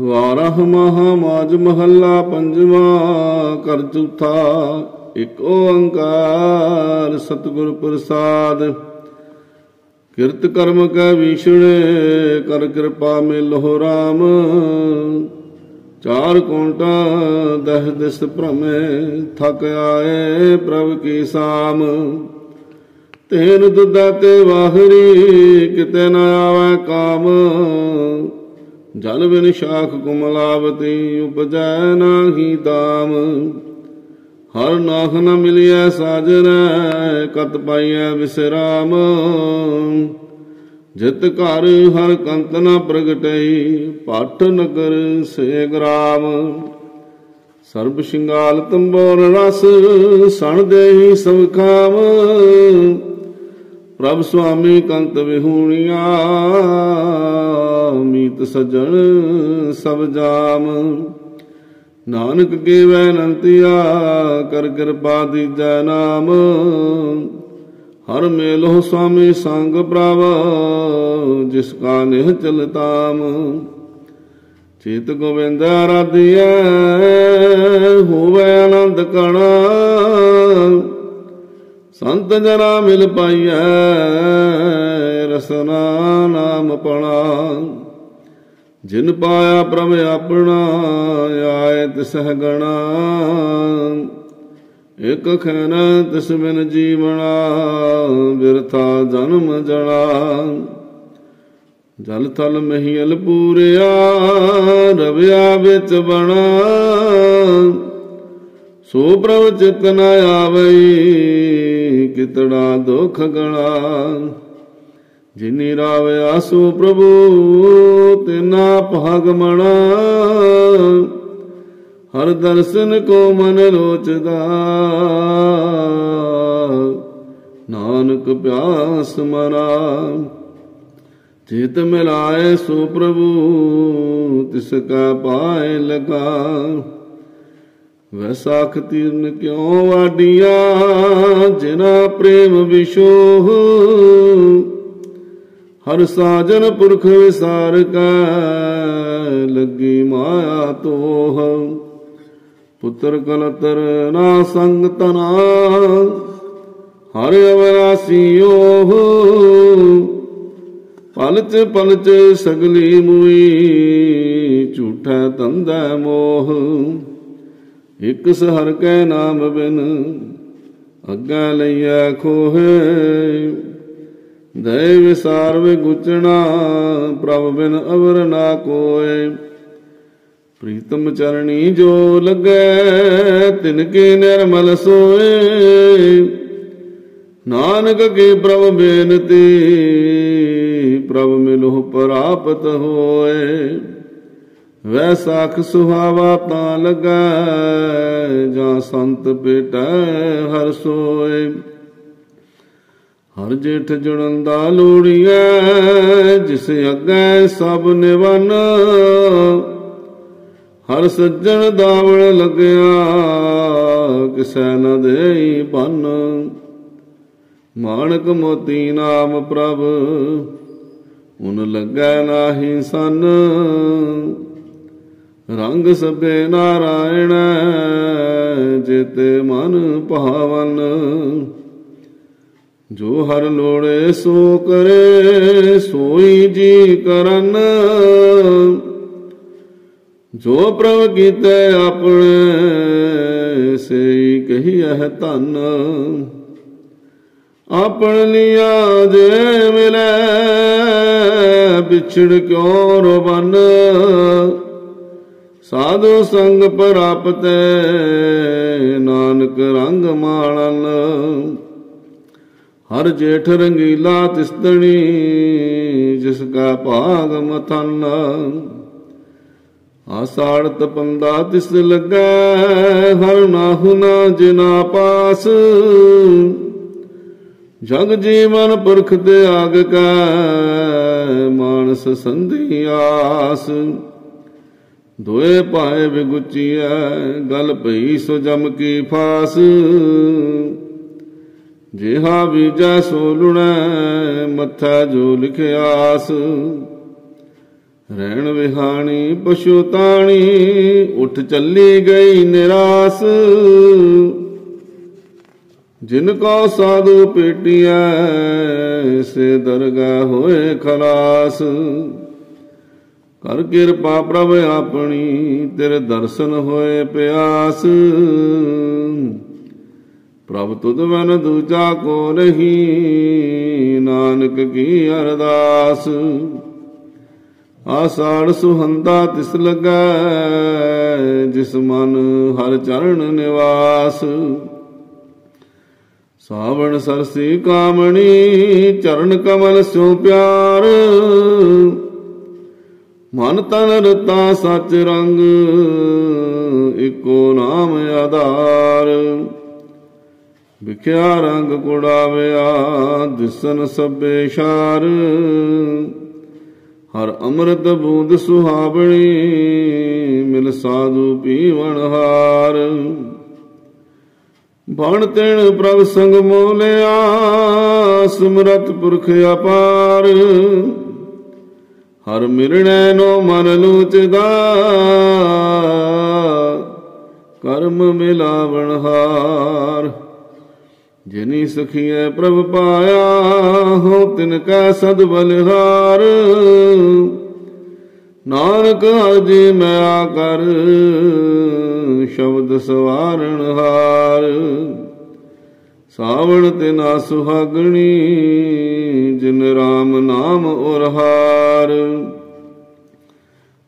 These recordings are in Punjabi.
ਵਾਰਹ ਮਹਾ ਮਾਜ ਮਹੱਲਾ ਪੰਜਵਾ, ਕਰ ਚੁਥਾ, ਇਕ ਓੰਕਾਰ ਸਤਿਗੁਰ ਪ੍ਰਸਾਦ। ਕਿਰਤ ਕਰਮ ਕੈ ਵਿਸ਼ਣ, ਕਰ ਕਿਰਪਾ ਮਿਲਹੁ ਰਾਮ। ਚਾਰ ਕੋਂਟਾ ਦਹ ਦਿਸ ਭ੍ਰਮੇ, ਥਕ ਆਏ ਪ੍ਰਭ ਕੀ ਸਾਮ। ਤੇਨ ਦੁਦਾ ਤੇ ਵਾਹਰੀ, ਕਿਤੇ ਨ ਆਵੇ ਕਾਮ। ਜਲ ਬਿਨ ਸ਼ਾਖ ਕੁਮਲਾਵਤੀ ਉਪਜੈ ਨਾਹੀ ਦਾਮ ਹਰ ਨਾਖ ਨ ਮਿਲਿਆ ਸਾਜਨੈ, ਕਤ ਪਾਈਐ ਵਿਸਰਾਮ। ਜਿਤ ਘਰ ਹਰ ਕੰਤ ਨ ਪ੍ਰਗਟਈ, ਪਾਠ ਨਗਰ ਸੇ ਗ੍ਰਾਮ। ਸਰਬ ਸ਼ਿੰਗਾਲ ਤੰਬੋਰ ਰਸ, ਸਣ ਦੇਹੀ ਸਭ ਖਾਮ। ਪ੍ਰਭ ਸੁਆਮੀ ਕੰਤ ਵਿਹੂਣੀਆਂ, ਮੀਤ ਸਜਣ ਸਭ ਜਾਮ। ਨਾਨਕ ਕੇ ਵੈਨੰਤਿਆ ਕਰ ਕਿਰਪਾ ਦੀਜੈ ਨਾਮ। ਹਰ ਮੇਲੋ ਸੁਆਮੀ ਸੰਗ ਪ੍ਰਭ, ਜਿਸ ਕਾ ਨਿਹ ਚਲਤਾਮ ਚੇਤ ਗੋਬਿੰਦ ਆਰਾਧਿਐ, ਹੋਵੇ ਆਨੰਦ ਕਣਾ। ਸੰਤ ਜਨਾ ਮਿਲ ਪਾਈਐ, ਰਸਨਾ ਨਾਮ ਪਣਾ। ਜਿਨ ਪਾਇਆ ਪ੍ਰਭ ਆਪਣਾ ਆਏ ਤਿਸ ਗਣਾ। ਇਕ ਖੈਨ ਤਿਸ ਬਿਨ ਜੀਵਣਾ, ਬਿਰਥਾ ਜਨਮ ਜਣਾ। ਜਲ ਥਲ ਮਹੀਲ ਪੂਰਿਆ, ਰਵਿਆ ਵਿੱਚ ਬਣਾ। ਸੋ ਪ੍ਰਭ ਚਿਤ ਨ ਆਵਈ ਕਿਤੜਾ ਦੁਖ ਗਣਾ ਜਿਨੀ ਰਾਵਿਆ ਸੋ ਪ੍ਰਭੂ, ਤਿਨਾ ਭਾਗ ਮਣਾ। ਹਰ ਦਰਸ਼ਨ ਕੋ ਮਨ ਲੋਚਦਾ ਨਾਨਕ ਪਿਆਸ ਮਰਾ। ਚਿਤ ਮਿਲਾਏ ਸੋ ਪ੍ਰਭੂ, ਤਿਸ ਕਾ ਪਾਏ ਲਗਾ। ਵੈਸਾਖ ਤੀਰਨ ਕਿਉ ਵਾਡੀਆਂ? ਜਿਨਾ ਪ੍ਰੇਮ ਵਿਸ਼ੋਹ ਹਰ ਸਾਜਨ ਪੁਰਖ ਵਿਸਾਰ ਕੈ, ਲੱਗੀ ਮਾਇਆ ਤੋਹ। ਪੁੱਤਰ ਕਲਤਰ ਨਾ ਸੰਗ ਤਨਾ, ਹਰ ਅਵਰਾਸੀਓ ਪਲਚ ਪਲਚ ਸਗਲੀ ਮੁਈ, ਝੂਠਾ ਤੰਦਾ ਮੋਹ। ਇਕ ਸਹਰ ਕੈ ਨਾਮ ਬਿਨ, ਅੱਗਾ ਲਈਆ ਖੋਹੇ। ਦੇ ਵਿਸਾਰ ਵੇ ਗੁਚਣਾ, ਪ੍ਰਭ ਬਿਨ ਅਵਰ ਨਾ ਕੋਏ। ਪ੍ਰੀਤਮ ਚਰਣੀ ਜੋ ਲੱਗੈ ਤਿਨ ਕੇ ਨਿਰਮਲ ਸੋਏ। ਨਾਨਕ ਕੇ ਪ੍ਰਭ ਬੇਨਤੀ, ਪ੍ਰਭ ਮਿਲੋ ਪ੍ਰਾਪਤ ਹੋਏ। ਵੈਸਾਖ ਸੁਹਾਵਾ ਤਾਂ ਲਗਾ, ਜਾਂ ਸੰਤ ਪੇਟੈ ਹਰ ਸੋਏ। ਹਰ ਜੇਠ ਜੁੜਨ ਦਾ ਲੋੜੀਐ, ਜਿਸ ਅੱਗੇ ਸਭ ਨਿਵਨ। ਹਰ ਸੱਜਣ ਦਾਵਣ ਲੱਗਿਆ, ਕਿਸੈ ਨ ਦੇਈ ਬੰਨ। ਮਾਣਕ ਮੋਤੀ ਨਾਮ ਪ੍ਰਭ, ਉਨ ਲੱਗੈ ਨਾਹੀ ਸਨ। ਰੰਗ ਸਭੇ ਨਾਰਾਇਣ ਜਿਤੇ ਮਨ ਭਾਵਨ। ਜੋ ਹਰ ਲੋੜੇ ਸੋ ਕਰੇ, ਸੋਈ ਜੀ ਕਰਨ। ਜੋ ਪ੍ਰਭ ਕੀਤੇ ਆਪਣੇ, ਸਈ ਕਹੀਐ ਧਨ। ਆਪਣ ਲਿਆ ਜੇ ਮਿਲੇ ਵਿਛੜ ਕਿਉ ਰਵਨ? ਸਾਧੂ ਸੰਗ ਪ੍ਰਾਪਤੈ, ਨਾਨਕ ਰੰਗ ਮਾਣਨ ਹਰ ਜੇਠ ਰੰਗੀਲਾ ਤਿਸਤਣੀ, ਜਿਸ ਕਾ ਭਾਗ ਮਥਨ। ਆਸਾੜ ਤਪੰਦਾ ਤਿਸ ਲੱਗਾ, ਹਰ ਨਾਹੂ ਨਾ ਜਿਨਾ ਪਾਸ। ਜਗ ਜੀਵਨ ਪੁਰਖ ਤੇ ਆਗ ਕਾ, ਮਾਨਸ ਸੰਧੀ ਆਸ। ਦੋਏ ਪਾਏ ਵਿਗੁਚੀਐ, ਗਲ ਪਈ ਸੋ ਜਮ ਕੀ ਫਾਸ। ਜਿਹਾ ਬੀਜਾ ਸੋ ਲੁਣੈ, ਮੱਥਾ ਜੋ ਲਿਖਿਆਸ ਰਹਿਣ ਵਿਹਾਣੀ, ਪਸ਼ੂ ਤਾਣੀ, ਉੱਠ ਚੱਲੀ ਗਈ ਨਿਰਾਸ। ਜਿਨ ਕੋ ਸਾਧੂ ਪੇਟਿਆ ਸੇ ਦਰਗਾ ਹੋਏ ਖਲਾਸ। ਕਰ ਕਿਰਪਾ ਪ੍ਰਭ ਆਪਣੀ, ਤੇਰੇ ਦਰਸ਼ਨ ਹੋਏ ਪਿਆਸ। ਪ੍ਰਭ ਤੁਧ ਮਨ ਦੂਜਾ ਕੋ ਨਹੀਂ, ਨਾਨਕ ਕੀ ਅਰਦਾਸ। ਆਸਾੜ ਸੁਹੰਦਾ ਤਿਸ ਲਗਾ, ਜਿਸ ਮਨ ਹਰ ਚਰਨ ਨਿਵਾਸ। ਸਾਵਣ ਸਰਸੀ ਕਾਮਣੀ, ਚਰਨ ਕਮਲ ਸਿਉ ਪਿਆਰ। ਮਨ ਤਨ ਰਤਾ ਸਚ ਰੰਗ, ਇਕੋ ਨਾਮ ਆਧਾਰ। ਵਿਖਿਆ ਰੰਗ ਕੁੜਾਵਿਆ, ਦਿਸਨ ਸਭੇ ਸ਼ਾਰ। ਹਰ ਅੰਮ੍ਰਿਤ ਬੂੰਦ ਸੁਹਾਵਣੀ, ਮਿਲ ਸਾਧੂ ਪੀਵਣ ਹਾਰ। ਬਣ ਤੇਣ ਪ੍ਰਭ ਸੰਗ ਮੋਲਿਆ, ਸਮਰਤ ਪੁਰਖ ਅਪਾਰ। ਹਰ ਮਿਰਣੈ ਨੋ ਮਨ ਲੂਚਦਾ। ਕਰਮ ਮਿਲਾਵਣ ਹਾਰ, ਜਿਨੀ ਸਖੀਐ ਪ੍ਰਭ ਪਾਇਆ ਹੋ, ਤਿਨ ਕੈ ਸਦ ਬਲਿਹਾਰ। ਨਾਨਕ ਹਜੇ ਮੈਂ ਆ ਕਰ, ਸ਼ਬਦ ਸਵਾਰਣ ਹਾਰ। ਸਾਵਣ ਤੇ ਨਾ ਸੁਹਾਗਣੀ ਜਿਨ RAM ਨਾਮ ਉਰਹਾਰ।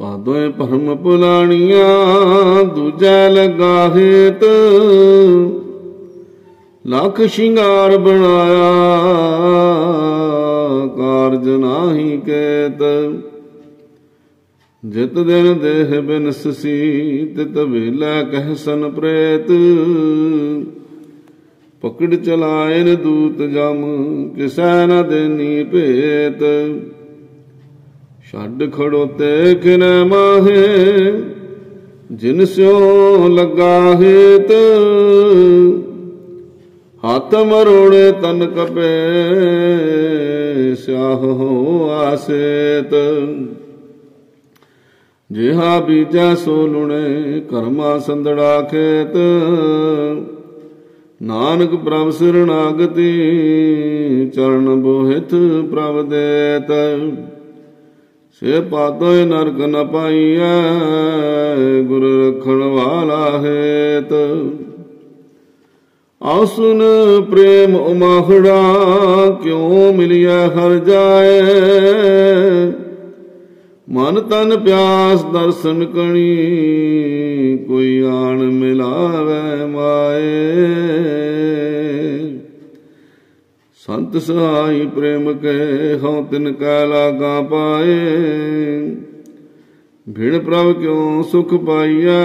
ਪਾਦੋਏ ਭਰਮ ਪੁਲਾਣੀਆਂ ਦੂਜਾ ਲਗਾ ਹੇਤ ਲੱਖ ਸ਼ਿੰਗਾਰ ਬਣਾਇਆ, ਕਾਰਜ ਨਾਹੀ ਕੇਤ। ਜਿਤ ਦਿਨ ਦੇਹ ਬਿਨਸਸੀ ਤਿਤ ਵੇਲਾ ਕਹਿਸਨ ਪ੍ਰੇਤ। ਪਕੜ ਚਲਾਇਨ ਦੂਤ ਜਮ, ਕਿਸੈ ਨ ਦੇਨੀ ਭੇਤ। ਛੱਡ ਖੜੋਤੇ ਕਿਨ ਮਾਹੇ, ਜਿਨ ਸਿਓ ਲੱਗਾ ਹੇਤ। ਹੱਥ ਮਰੋੜੇ ਤਨ ਕਪੇ, ਸਿਆਹ ਹੋ ਆਸੇਤ। ਜਿਹਾ ਬੀਜਾ ਸੋ ਲੁਣੇ, ਕਰਮਾ ਸੰਦੜਾ ਖੇਤ। ਨਾਨਕ ਪ੍ਰਭ ਸਰਣਾਗਤੀ ਚਰਨ ਬੋਹਿਤ ਪ੍ਰਭ ਦੇਤ। ਸੇ ਪਾਤੋਇ ਨਰਕ ਨ ਪਾਈਐ, ਗੁਰ ਰਖਣ ਵਾਲਾ ਹੇਤ। ਆਸੁਨ ਪ੍ਰੇਮ ਉਮਾਹੜਾ, ਕਿਉ ਮਿਲਿਆ ਹਰ ਜਾਏ? ਮਨ ਤਨ ਪਿਆਸ ਦਰਸ਼ਨ ਕਣੀ, ਕੋਈ ਆਣ ਮਿਲਾਵੇ ਮਾਏ। ਸੰਤ ਸਹਾਈ ਪ੍ਰੇਮ ਕੇ ਹਉ ਤਿਨ ਕੈ ਲਾਗਾ ਪਾਏ। ਭਿੜ ਪ੍ਰਭ ਕਿਉ ਸੁਖ ਪਾਈਐ,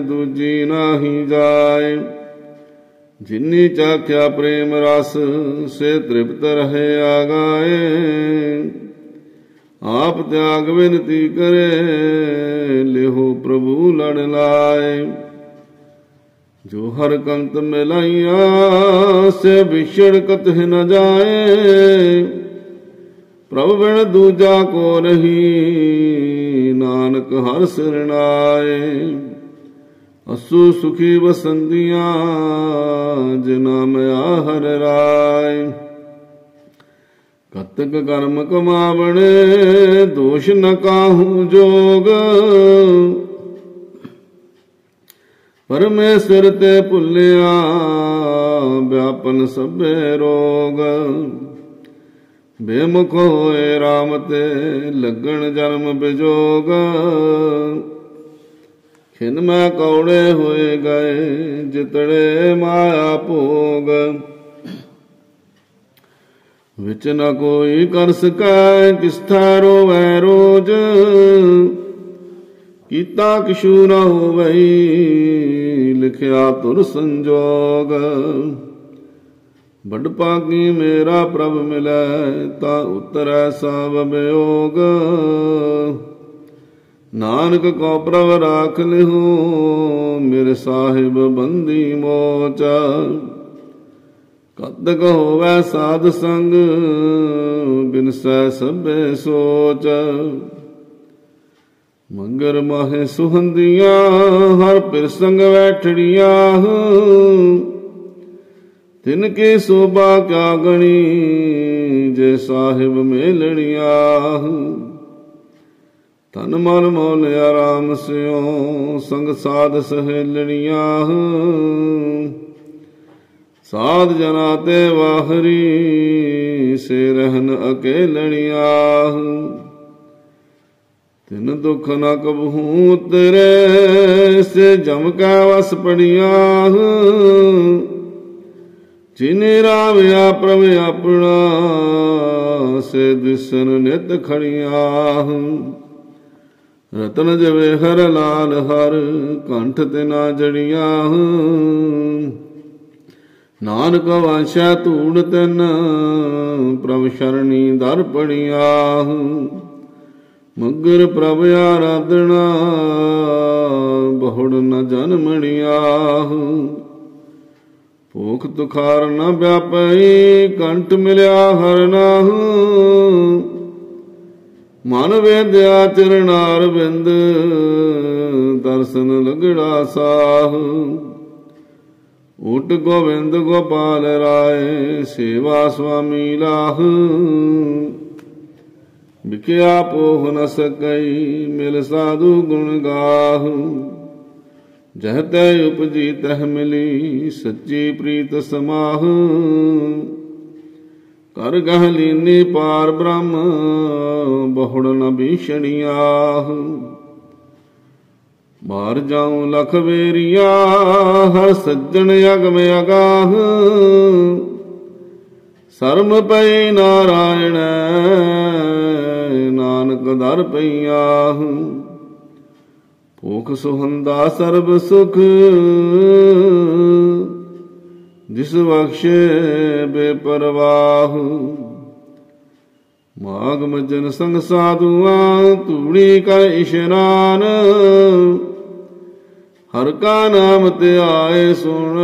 ਦੂਜੀ ਨਾਹੀ ਜਾਏ। ਜਿਨੀ ਚਾਖਿਆ ਪ੍ਰੇਮ ਰਸ, ਸੇ ਤ੍ਰਿਪਤ ਰਹੇ ਆਗਾਏ ਆਪ ਤਿਆਗ ਬਿਨਤੀ ਕਰੇ, ਲਿਹੋ ਪ੍ਰਭੂ ਲੜ ਲਾਏ। ਜੋ ਹਰ ਕੰਤ ਮਿਲਾਈਆ, ਸੇ ਵਿਛੜ ਕਤ ਨ ਜਾਏ। ਪ੍ਰਭ ਬਿਨ ਦੂਜਾ ਕੋ ਰਹੀ, ਨਾਨਕ ਹਰ ਸਰਣਾਏ ਅਸੂ ਸੁਖੀ ਵਸੰਦੀਆਂ ਜਿਨਾ ਮਿਆ ਹਰ ਰਾਏ। ਕਤਕ ਕਰਮ ਕਮਾਵਣੇ, ਦੋਸ਼ ਨ ਕਾਹੂ ਜੋਗ। ਪਰਮੇਸ਼ਰ ਤੇ ਭੁੱਲਿਆ, ਵਿਆਪਨ ਸਭੇ ਰੋਗ। ਬੇਮੁਖ ਹੋਏ RAM ਤੇ ਲੱਗਣ ਜਨਮ ਬਿਜੋਗ। ਖਿਨ ਮੈਂ ਕੌੜੇ ਹੋਏ ਗਏ, ਜਿਤੜੇ ਮਾਇਆ ਭੋਗ। ਵਿਚ ਨ ਕੋਈ ਕਰ ਸਕੈ ਕਿਸ ਥਾਰੋ ਰੋਜ। ਕੀਤਾ ਕਿਛੂ ਨ ਹੋਵਈ, ਲਿਖਿਆ ਤੁਰ ਸੰਜੋਗ। ਵੱਡ ਪਾਗੀ ਮੇਰਾ ਪ੍ਰਭ ਮਿਲੈ, ਤਾ ਉਤਰੈ ਸਭ ਬਿਯੋਗ ਨਾਨਕ ਕੋ ਪ੍ਰਭ ਰਾਖ ਲਿਓ ਮੇਰੇ ਸਾਹਿਬ ਬੰਦੀ ਮੋਚ। ਕਦ ਹੋਵੈ ਸਾਧ ਸੰਗ ਬਿਨਸੈ ਸਭੇ ਸੋਚ। ਮੰਗਰ ਮਾਹੇ ਸੁਹੰਦੀਆਂ, ਹਰ ਪਿਰਸੰਗ ਬੈਠੜੀਆਂ ਤਿਨ ਕੇ ਸੋਭਾ ਕਿਆ ਗਣੀ, ਜੇ ਸਾਹਿਬ ਮੇਲੜੀਆਂ ਤਨ ਮਨ ਮੋਲ ਆਰਾਮ ਸਿਓ ਸੰਗ ਸਾਧ ਸਹੇਲਣੀਆਂ। ਸਾਧ ਜਨਾ ਤੇ ਵਾਹਰੀ ਸੇ ਰਹਿਨ ਅਕੇਲਣੀਆਂ ਤਿਨ ਦੁਖ ਨ ਕਬਹੂ ਤੇਰੇ ਸੇ ਜਮ ਕਾ ਵਸ ਪੜੀਆਂ ਜਿਨੇ ਰਾਵਿਆ ਪ੍ਰਭ ਆਪਣਾ, ਸੇ ਦਿਸਨ ਨਿਤ ਖੜੀਆਂ ਰਤਨ ਜਵੇ ਹਰ ਲਾਲ ਹਰ, ਕੰਠ ਤੇ ਨਾ ਜੜੀਆਂ ਨਾਨਕ ਵਾਸ਼ਾ ਧੂੜ ਤਨ, ਪ੍ਰਭ ਸ਼ਰਣੀ ਦਰ ਪੜੀਆਂ ਮਗਰ ਪ੍ਰਭ ਆਰਾਧਣਾ ਬਹੁੜ ਨ ਜਨਮੜੀਆਂ ਭੂਖ ਤੁਖਾਰ ਨ ਵਿਆਪਈ, ਕੰਠ ਮਿਲਿਆ ਹਰ ਨਾਹੂ। ਮਨ ਵੇਦਿਆ ਚਰਨਾਰ ਬਿੰਦ, ਦਰਸ਼ਨ ਲਗੜਾ ਸਾਹ। ਉਟ ਗੋਬਿੰਦ ਗੋਪਾਲ ਰਾਏ, ਸੇਵਾ ਸੁਆਮੀ ਲਾਹ। ਵਿਕਿਆ ਪੋਹ ਨ ਸਕਈ, ਮਿਲ ਸਾਧੂ ਗੁਣ ਗਾਹ। ਜਹ ਤੈ ਉਪਜੀ ਤਹ ਮਿਲੀ, ਸੱਚੀ ਪ੍ਰੀਤ ਸਮਾਹ। ਕਰ ਗਹ ਲੀਨੀ ਪਾਰ ਬ੍ਰਹਮ, ਬਹੁੜ ਨ ਭੀਸ਼ਣੀਆਂ ਮਾਰ ਜਾਉ ਲਖ ਵੇਰੀਆ, ਹਰ ਸੱਜਣ ਅਗਮ ਅਗਾਹ। ਸਰਮ ਪਈ ਨਾਰਾਇਣ, ਨਾਨਕ ਦਰ ਪਈਆ ਭੂਖ ਸੁਹੰਦਾ ਸਰਬ ਸੁਖ, ਜਿਸ ਬਖਸ਼ੇ ਬੇਪਰਵਾਹ। ਮਾਗ ਮਜਨ ਸੰਗ ਸਾਧੂਆਂ ਤੂੜੀ ਕਰ ਇਸ਼ਨਾਨ ਹਰ ਕਾ ਨਾਮ ਤੇ ਆਏ ਸੁਣ,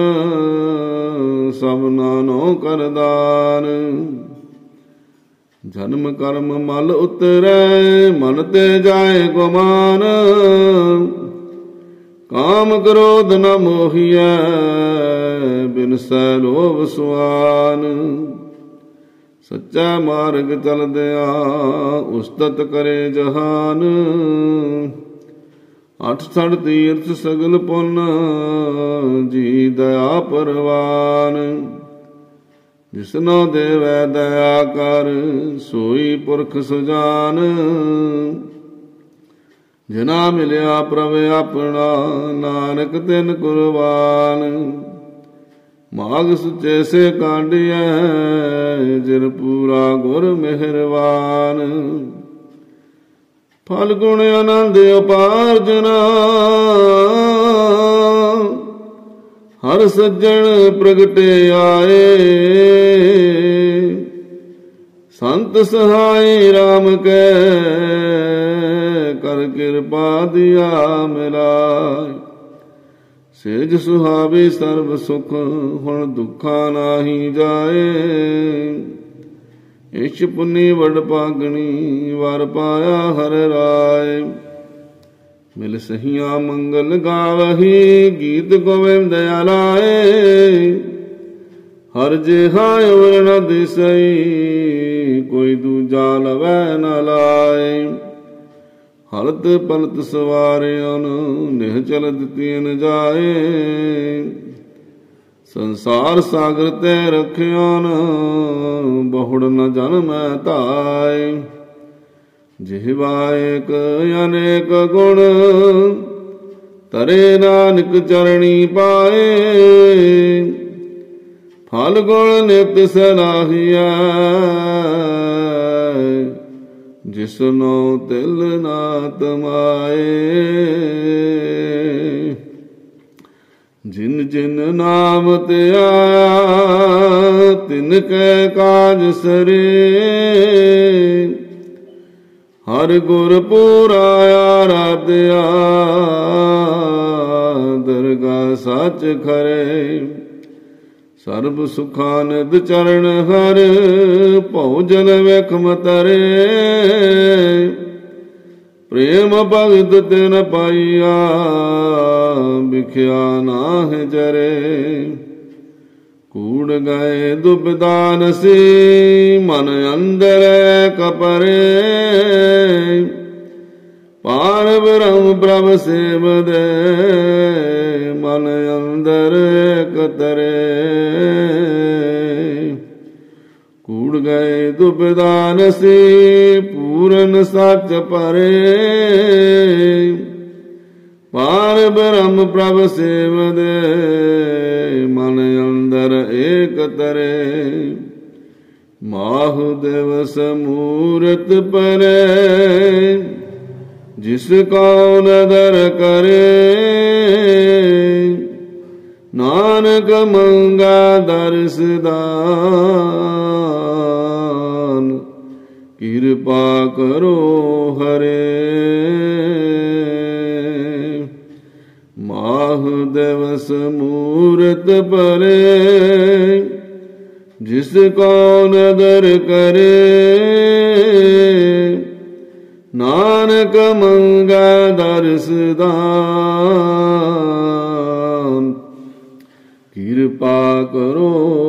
ਸਭ ਨਾਨੋ ਕਰਦਾਨ ਜਨਮ ਕਰਮ ਮਲ ਉਤਰੈ, ਮਨ ਤੇ ਜਾਏ ਗੁਮਾਨ। ਕਾਮ ਕ੍ਰੋਧ ਨ ਮੋਹੀਐ, ਬਿਨ ਸੈ ਲੋਭ ਸੁਆਨ। ਸੱਚਾ ਮਾਰਗ ਚਲਦਿਆ ਉਸਤਤ ਕਰੇ ਜਹਾਨ। ਅਠ ਸੜ ਤੀਰਥ ਸਗਲ ਪੁੰਨ, ਜੀ ਦਇਆ ਪਰਵਾਨ। ਜਿਸਨੋ ਦੇਵੈ ਦਇਆ ਕਰ, ਸੋਈ ਪੁਰਖ ਸੁਜਾਨ। ਜਿਨਾ ਮਿਲਿਆ ਪ੍ਰਭ ਆਪਣਾ, ਨਾਨਕ ਤਿਨ ਕੁਰਬਾਨ। ਮਾਗ ਸੁਚੇ ਸੇ ਕਾਂਡਿਐ, ਜਿਨ ਪੂਰਾ ਗੁਰ ਮਿਹਰਬਾਨ ਫਲ ਗੁਣ ਆਨੰਦ ਅਪਾਰ ਜਨਾ। ਹਰ ਸੱਜਣ ਪ੍ਰਗਟੇ ਆਏ। ਸੰਤ ਸਹਾਈ RAM ਕੈ, ਕਰ ਕਿਰਪਾ ਦਿਆ ਮਿਲਾਇ ਸੇਜ ਸੁਹਾਵੇ ਸਰਬ ਸੁਖ, ਹੁਣ ਦੁੱਖਾ ਨਾਹੀ ਜਾਏ। ਇਛ ਪੁੰਨੀ ਵਡ ਪਾਗਣੀ ਵਰ ਪਾਇਆ ਹਰ ਰਾਏ। ਮਿਲ ਸਹੀਆਂ ਮੰਗਲ ਗਾਵਹੀ, ਗੀਤ ਗੋਵਿੰਦ ਆਲਾਏ ਹਰ ਜਿਹਾ ਵਰਨ ਦਿਸਈ, ਕੋਈ ਦੂਜਾ ਲਵੈ ਨਾ ਲਾਏ। ਹਲਤ ਪਲਤ ਸਵਾਰਿਆਂ ਨਿਹ ਚਲ ਦਿੱਤੀ ਦਿੱਤੀਨ ਜਾਏ। ਸੰਸਾਰ ਸਾਗਰ ਤੇ ਰਖਿਆਨ, ਬਹੁੜ ਨ ਜਨਮੈ ਧਾਇ ਜਿਹਵਾ ਏਕ ਅਨੇਕ ਗੁਣ, ਤਰੇ ਨਾਨਕ ਚਰਣੀ ਪਾਏ। ਫਲ ਗੁਣ ਨਿਤ ਸਲਾਹੀਆ ਜਿਸਨੋ ਤਿਲ ਨਾ ਤਮਾਏ। ਜਿਨ ਜਿਨ ਨਾਮ ਤੇ ਆਇਆ, ਤਿਨ ਕੈ ਕਾਜ ਸਰੇ। ਹਰ ਗੁਰ ਪੂਰਾ ਆਰਾਧਿਆ ਦਰਗਾ ਸੱਚ ਖਰੇ। ਸਰਬ ਸੁਖਾਨੰਦ ਚਰਨ ਹਰ ਭਉ ਜਨ ਵੇਖ ਮਤਰੇ ਪ੍ਰੇਮ ਭਗਤ ਤਿਨ ਪਾਈਆ ਵਿਖਿਆ ਨਾਹ ਜਰੇ। ਕੂੜ ਗਏ ਦੁਬਦਾਨ ਸੀ, ਮਨ ਅੰਦਰ ਕਪਰੇ। ਪਾਰ ਬ੍ਰਹਮ ਪ੍ਰਭ ਸੇਵਦੇ ਮਨ ਅੰਦਰ ਕਤਰੇ। ਕੂੜ ਗਏ ਦੁਬਦਾਨ ਸੇ ਪੂਰਨ ਸੱਚ ਪਰੇ ਪਾਰ ਬ੍ਰਹਮ ਪ੍ਰਭ ਸੇਵਦੇ, ਮਨ ਅੰਦਰ ਏਕ ਤਰੇ। ਮਾਹ ਦੇਵ ਮੂਰਤ ਪਰੇ। ਜਿਸ ਕੋ ਨਦਰ ਕਰੇ, ਨਾਨਕ ਮੰਗਾ ਦਰਸ ਦਾਨ। ਕਿਰਪਾ ਕਰੋ ਹਰੇ। ਮਾਹ ਦਿਵਸ ਮੂਰਤ ਪਰੇ ਜਿਸ ਕੋ ਨਦਰ ਕਰੇ ਨਾਨਕ ਮੰਗਾ ਦਰਸ ਦਾਨ। ਕਿਰਪਾ ਕਰੋ